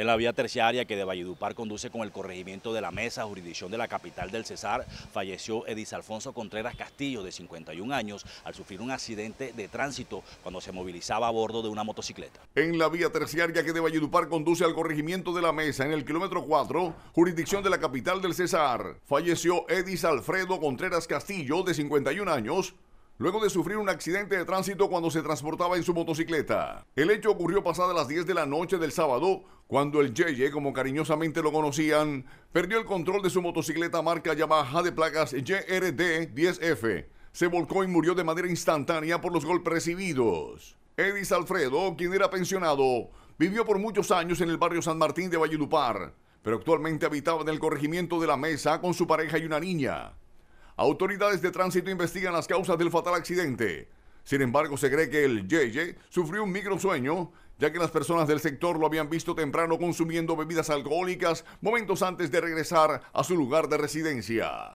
En la vía terciaria que de Valledupar conduce con el corregimiento de la Mesa, jurisdicción de la capital del Cesar, falleció Edis Alfonso Contreras Castillo, de 51 años, al sufrir un accidente de tránsito cuando se movilizaba a bordo de una motocicleta. En la vía terciaria que de Valledupar conduce al corregimiento de la Mesa, en el kilómetro 4, jurisdicción de la capital del Cesar, falleció Edis Alfredo Contreras Castillo, de 51 años, luego de sufrir un accidente de tránsito cuando se transportaba en su motocicleta. El hecho ocurrió pasadas las 10 de la noche del sábado, cuando el Yeye, como cariñosamente lo conocían, perdió el control de su motocicleta marca Yamaha de placas YRD 10F. Se volcó y murió de manera instantánea por los golpes recibidos. Edis Alfredo, quien era pensionado, vivió por muchos años en el barrio San Martín de Valledupar, pero actualmente habitaba en el corregimiento de la Mesa con su pareja y una niña. Autoridades de tránsito investigan las causas del fatal accidente. Sin embargo, se cree que el Yeye sufrió un microsueño, ya que las personas del sector lo habían visto temprano consumiendo bebidas alcohólicas momentos antes de regresar a su lugar de residencia.